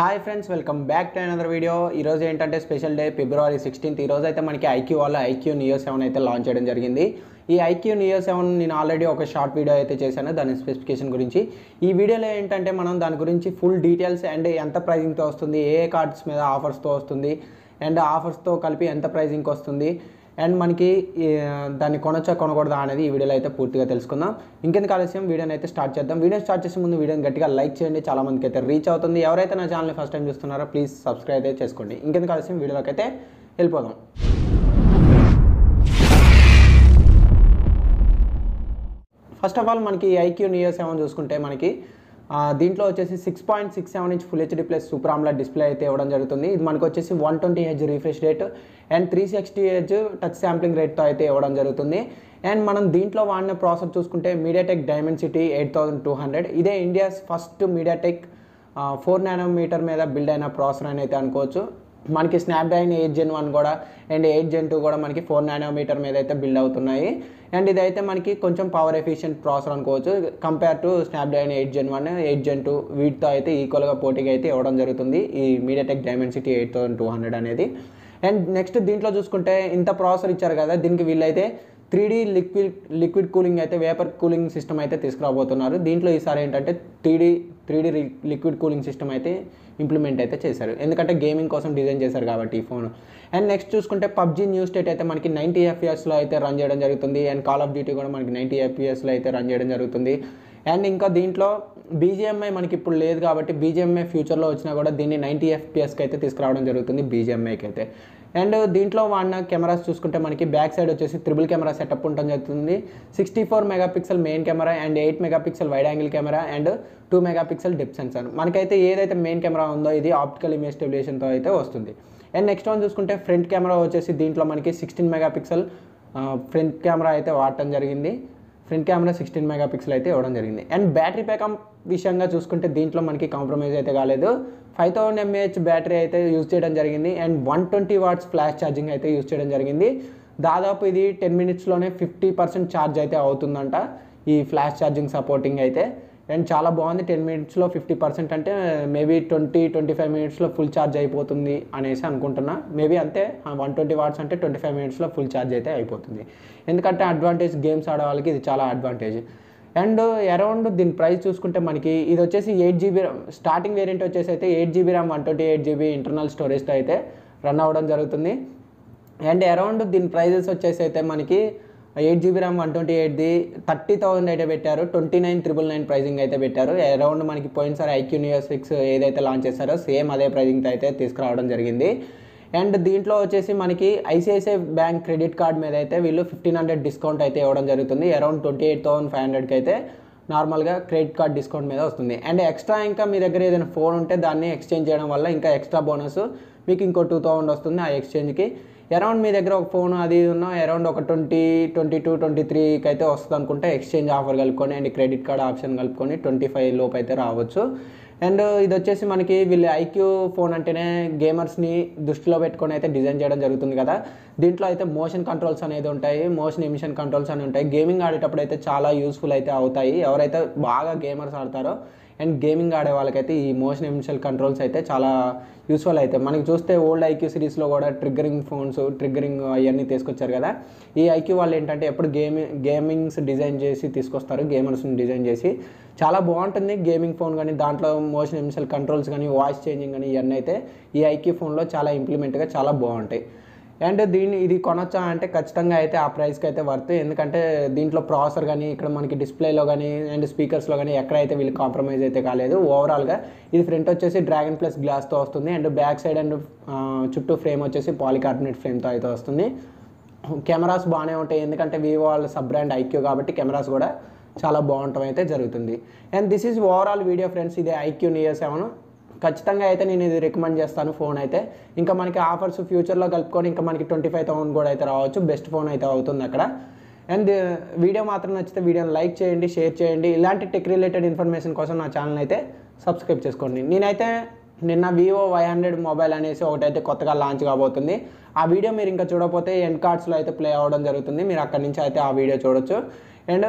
Hi friends welcome back to another video ఈరోజు ఏంటంటే special day February sixteenth ఈరోజు అయితే మనకి ఐక్యూ వాళ్ళ ఐక్యూ నియో సెవెన్ అయితే లాంచ్ చేయడం జరిగింది. ఈ ఐక్యూ నియో సెవెన్ నేను ఆల్రెడీ ఒక షార్ట్ వీడియో అయితే చేశాను దాని స్పెసిఫికేషన్ గురించి. ఈ వీడియోలో ఏంటంటే మనం దాని గురించి ఫుల్ డీటెయిల్స్ అండ్ ఎంత ప్రైజింగ్తో వస్తుంది ఏ కార్డ్స్ మీద ఆఫర్స్తో వస్తుంది అండ్ ఆఫర్స్తో కలిపి ఎంత ప్రైజింగ్కి వస్తుంది. అండ్ మనకి దాన్ని కొనొచ్చా కొనకూడదా అనేది ఈ వీడియోలో అయితే పూర్తిగా తెలుసుకుందాం. ఇంకెందుకు ఆలస్యం? వీడియోని అయితే స్టార్ట్ చేద్దాం. వీడియో స్టార్ట్ చేసే ముందు వీడియోని గట్టిగా లైక్ చేయండి. చాలా మందికి అయితే రీచ్ అవుతుంది. ఎవరైతే నా ఛానల్ని ఫస్ట్ టైం చూస్తున్నారో ప్లీజ్ సబ్స్క్రైబ్ అయితే చేసుకోండి. ఇంకెందుకు ఆలస్యం? వీడియోలోకి అయితే వెళ్ళిపోదాం. ఫస్ట్ ఆఫ్ ఆల్ మనకి ఐక్యూ నియో సెవెన్ చూసుకుంటే మనకి దీంట్లో వచ్చేసి six point six seven inch full HD plus super AMOLED display అయితే ఇవ్వడం జరుగుతుంది. ఇది మనకు వచ్చేసి one twenty H refresh rate and three sixty H touch sampling రేట్తో అయితే ఇవ్వడం జరుగుతుంది. అండ్ మనం దీంట్లో వాడిన ప్రాసెస్ చూసుకుంటే MediaTek Dimensity eight thousand two hundred ఇదే India's first MediaTek four nanometer మీద బిల్డ్ అయిన ప్రాసెసర్ అని అయితే అనుకోవచ్చు. మనకి స్నాప్డ్రాగన్ ఎయిట్ జెన్ వన్ కూడా అండ్ ఎయిట్ జెన్ టూ కూడా మనకి ఫోర్ నానోమీటర్ మీద అయితే బిల్డ్ అవుతున్నాయి. అండ్ ఇదైతే మనకి కొంచెం పవర్ ఎఫిషియెంట్ ప్రాసెసర్ అనుకోవచ్చు. Compare to Snapdragon eight Gen one eight Gen two వీటితో అయితే ఈక్వల్గా పోటీగా అయితే ఇవ్వడం జరుగుతుంది. ఈ MediaTek Dimensity eight thousand two hundred అనేది. అండ్ నెక్స్ట్ దీంట్లో చూసుకుంటే ఇంత ప్రాసెసర్ ఇచ్చారు కదా దీనికి వీళ్ళైతే three D liquid liquid cooling అయితే వేపర్ కూలింగ్ సిస్టమ్ అయితే తీసుకురాబోతున్నారు. దీంట్లో ఈసారి ఏంటంటే three D three D liquid cooling system అయితే ఇంప్లిమెంట్ అయితే చేశారు. ఎందుకంటే గేమింగ్ కోసం డిజైన్ చేశారు కాబట్టి ఈ ఫోన్. అండ్ నెక్స్ట్ చూసుకుంటే పబ్జీ న్యూ స్టేట్ అయితే మనకి నైంటీ ఎఫ్పిఎస్లో అయితే రన్ చేయడం జరుగుతుంది. అండ్ కాల్ ఆఫ్ డ్యూటీ కూడా మనకి నైంటీ ఎఫ్పిఎస్లో అయితే రన్ చేయడం జరుగుతుంది. అండ్ ఇంకా దీంట్లో బీజిఎంఐ మనకి ఇప్పుడు లేదు కాబట్టి బీజిఎంఐ ఫ్యూచర్లో వచ్చినా కూడా దీన్ని నైంటీ ఎఫ్పిఎస్కి అయితే తీసుకురావడం జరుగుతుంది బీజిఎంఐకి అయితే. అండ్ దీంట్లో వాడిన కెమెరాస్ చూసుకుంటే మనకి బ్యాక్ సైడ్ వచ్చేసి త్రిబుల్ కెమెరా సెటప్ ఉండటం జరుగుతుంది. Sixty four megapixel main camera and eight megapixel wide angle camera and two megapixel depth sensor. మనకైతే ఏదైతే మెయిన్ కెమెరా ఉందో ఇది ఆప్టికల్ ఇమేజ్ స్టెబిలేషన్తో అయితే వస్తుంది. అండ్ నెక్స్ట్ వన్ చూసుకుంటే ఫ్రంట్ కెమెరా వచ్చేసి దీంట్లో మనకి సిక్స్టీన్ మెగాపిక్సెల్ ఫ్రంట్ కెమెరా అయితే వాడటం జరిగింది. Front camera sixteen megapixel అయితే ఇవ్వడం జరిగింది. అండ్ బ్యాటరీ బ్యాకప్ విషయంగా చూసుకుంటే దీంట్లో మనకి కాంప్రమైజ్ అయితే కాలేదు. ఫైవ్ థౌసండ్ ఎంఏహెచ్ బ్యాటరీ అయితే యూజ్ చేయడం జరిగింది. And one twenty watts flash charging అయితే యూజ్ చేయడం జరిగింది. దాదాపు ఇది టెన్ మినిట్స్లోనే ఫిఫ్టీ పర్సెంట్ ఛార్జ్ అయితే అవుతుందంట ఈ ఫ్లాష్ ఛార్జింగ్ సపోర్టింగ్ అయితే. అండ్ చాలా బాగుంది. టెన్ మినిట్స్లో ఫిఫ్టీ పర్సెంట్ అంటే మేబీ ట్వంటీ ట్వంటీ ఫైవ్ మినిట్స్లో ఫుల్ ఛార్జ్ అయిపోతుంది అనేసి అనుకుంటున్నా. మేబీ అంతే వన్ ట్వంటీ వాట్స్ అంటే ట్వంటీ ఫైవ్ మినిట్స్లో ఫుల్ ఛార్జ్ అయితే అయిపోతుంది. ఎందుకంటే అడ్వాంటేజ్ గేమ్స్ ఆడే వాళ్ళకి ఇది చాలా అడ్వాంటేజ్. అండ్ అరౌండ్ దీని ప్రైస్ చూసుకుంటే మనకి ఇది వచ్చేసి ఎయిట్ జీబీ స్టార్టింగ్ వేరియంట్ వచ్చేసి అయితే eight GB RAM one twenty eight GB internal స్టోరేజ్తో అయితే రన్ అవ్వడం జరుగుతుంది. అండ్ అరౌండ్ దీని ప్రైజెస్ వచ్చేసి అయితే మనకి eight GB RAM one twenty ఎయిట్ది thirty thousand అయితే పెట్టారు. Twenty nine triple nine pricing అయితే పెట్టారు. అరౌండ్ మనకి పోయినసారి ఐక్యూ న్యూ సిక్స్ ఏదైతే లాంచ్ చేస్తారో సేమ్ అదే ప్రైజింగ్తో అయితే తీసుకురావడం జరిగింది. అండ్ దీంట్లో వచ్చేసి మనకి ఐసిఐసిఐ బ్యాంక్ క్రెడిట్ కార్డ్ మీద అయితే వీళ్ళు ఫిఫ్టీన్ హండ్రెడ్ డిస్కౌంట్ అయితే ఇవ్వడం జరుగుతుంది. Around twenty eight thousand five హండ్రెడ్కి అయితే నార్మల్గా క్రెడిట్ కార్డ్ డిస్కౌంట్ మీద వస్తుంది. అండ్ ఎక్స్ట్రా ఇంకా మీ దగ్గర ఏదైనా ఫోన్ ఉంటే దాన్ని ఎక్స్చేంజ్ చేయడం వల్ల ఇంకా ఎక్స్ట్రా బోనస్ మీకు ఇంకో టూ థౌసండ్ వస్తుంది ఆ ఎక్స్చేంజ్కి అరౌండ్ మీ దగ్గర ఒక ఫోన్ అది ఉన్న అరౌండ్ ఒక ట్వంటీ ట్వంటీ టూ ట్వంటీ త్రీకి అయితే వస్తుంది అనుకుంటే ఎక్స్చేంజ్ ఆఫర్ కలుపుకొని అండ్ క్రెడిట్ కార్డ్ ఆప్షన్ కలుపుకొని ట్వంటీ ఫైవ్ లోపు అయితే రావచ్చు. అండ్ ఇది వచ్చేసి మనకి వీళ్ళు ఐక్యూ ఫోన్ అంటేనే గేమర్స్ని దృష్టిలో పెట్టుకొని అయితే డిజైన్ చేయడం జరుగుతుంది కదా. దీంట్లో అయితే మోషన్ కంట్రోల్స్ అనేది ఉంటాయి మోషన్ ఎమిషన్ కంట్రోల్స్ అని ఉంటాయి. గేమింగ్ ఆడేటప్పుడు అయితే చాలా యూస్ఫుల్ అయితే అవుతాయి. ఎవరైతే బాగా గేమర్స్ ఆడతారో అండ్ గేమింగ్ ఆడే వాళ్ళకైతే ఈ మోషన్ ఎమిషన్ కంట్రోల్స్ అయితే చాలా యూస్ఫుల్ అవుతాయి మనకి చూస్తే ఓల్డ్ ఐక్యూ సిరీస్లో కూడా ట్రిగ్గరింగ్ ఫోన్స్ ట్రిగ్గరింగ్ అవన్నీ తీసుకొచ్చారు కదా. ఈ ఐక్యూ వాళ్ళు ఏంటంటే ఎప్పుడు గేమింగ్ గేమింగ్స్ డిజైన్ చేసి తీసుకొస్తారు గేమర్స్ని డిజైన్ చేసి. చాలా బాగుంటుంది గేమింగ్ ఫోన్ కానీ దాంట్లో మోషన్ ఎంసెల్ కంట్రోల్స్ కానీ వాయిస్ చేంజింగ్ కానీ ఇవన్నీ అయితే ఈ ఐక్యూ ఫోన్లో చాలా ఇంప్లిమెంట్గా చాలా బాగుంటాయి. అండ్ దీన్ని ఇది కొనొచ్చా అంటే ఖచ్చితంగా అయితే ఆ ప్రైస్కి అయితే వర్త్ ఎందుకంటే దీంట్లో ప్రాసెసర్ కానీ ఇక్కడ మనకి డిస్ప్లేలో కానీ అండ్ స్పీకర్స్లో కానీ ఎక్కడైతే వీళ్ళు కాంప్రమైజ్ అయితే కాలేదు ఓవరాల్గా ఇది ఫ్రంట్ వచ్చేసి డ్రాగన్ ప్లస్ గ్లాస్తో వస్తుంది. అండ్ బ్యాక్ సైడ్ అండ్ చుట్టూ ఫ్రేమ్ వచ్చేసి పాలికార్బనేట్ ఫ్రేమ్తో అయితే వస్తుంది. కెమెరాస్ బాగానే ఉంటాయి. ఎందుకంటే వివో వాళ్ళ సబ్ బ్రాండ్ ఐక్యూ కాబట్టి కెమెరాస్ కూడా చాలా బాగుంటాం అయితే జరుగుతుంది. And this is overall video friends ఇది ఐక్యూ నియర్ సెవెన్. ఖచ్చితంగా అయితే నేను ఇది రికమెండ్ చేస్తాను ఫోన్ అయితే. ఇంకా మనకి ఆఫర్స్ ఫ్యూచర్లో కలుపుకొని ఇంకా మనకి ట్వంటీ ఫైవ్ థౌసండ్ కూడా అయితే రావచ్చు. బెస్ట్ ఫోన్ అయితే అవుతుంది అక్కడ. అండ్ వీడియో uh, మాత్రం నచ్చితే వీడియోని లైక్ చేయండి షేర్ చేయండి. ఇలాంటి టెక్ రిలేటెడ్ ఇన్ఫర్మేషన్ కోసం నా ఛానల్ అయితే సబ్స్క్రైబ్ చేసుకోండి. నేనైతే నిన్న వివో వై హండ్రెడ్ మొబైల్ అనేసి ఒకటైతే కొత్తగా లాంచ్ కాబోతుంది. ఆ వీడియో మీరు ఇంకా చూడకపోతే ఎండ్ కార్డ్స్లో అయితే ప్లే అవ్వడం జరుగుతుంది. మీరు అక్కడి నుంచి అయితే ఆ వీడియో చూడొచ్చు. And